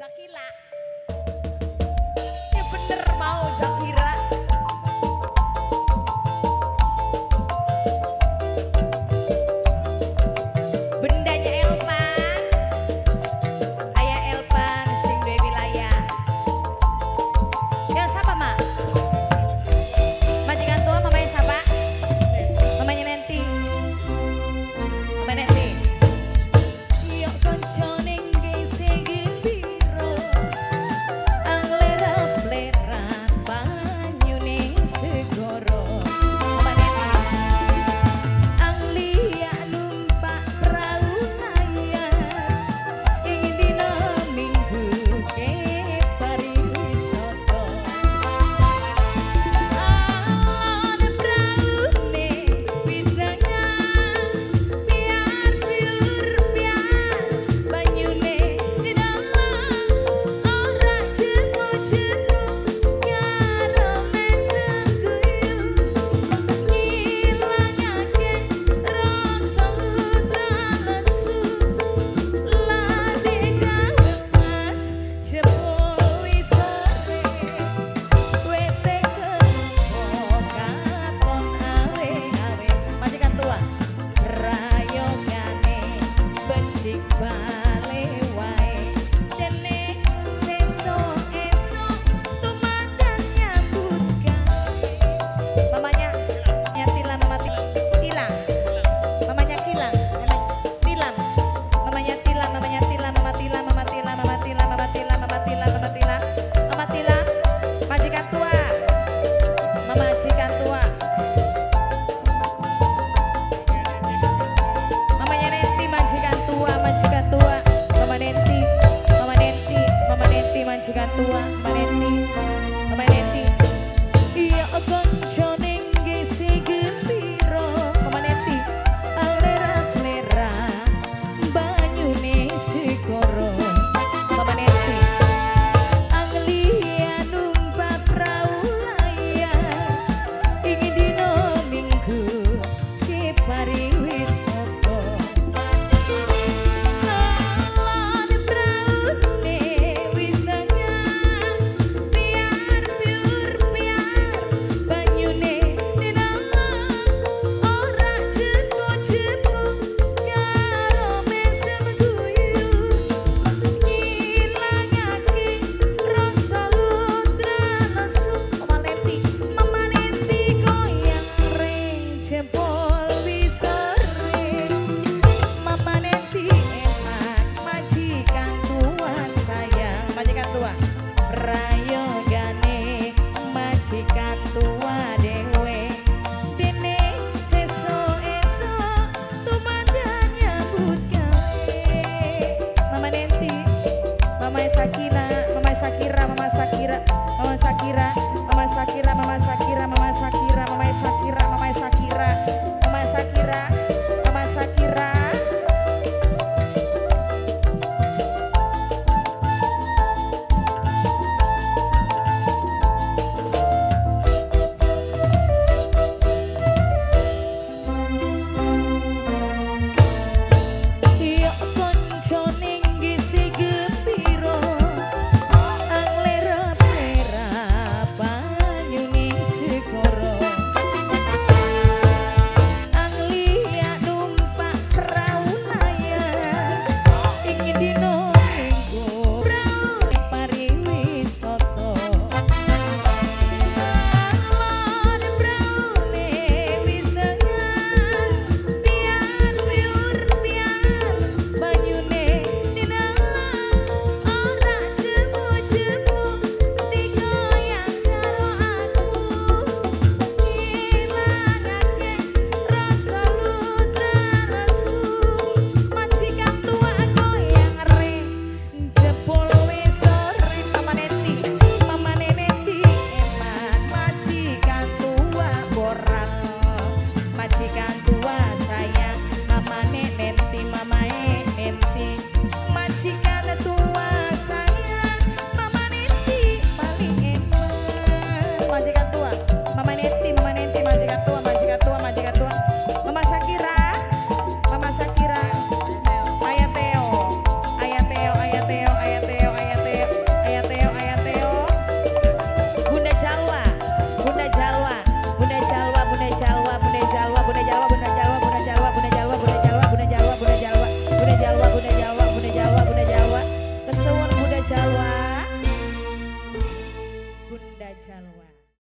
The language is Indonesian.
Zakila. Ya bener mau Zakira. 多。Mama Sakira, Mama Sakira, Mama Sakira, Mama Sakira, Mama Sakira. mama neti mama neti majikan tua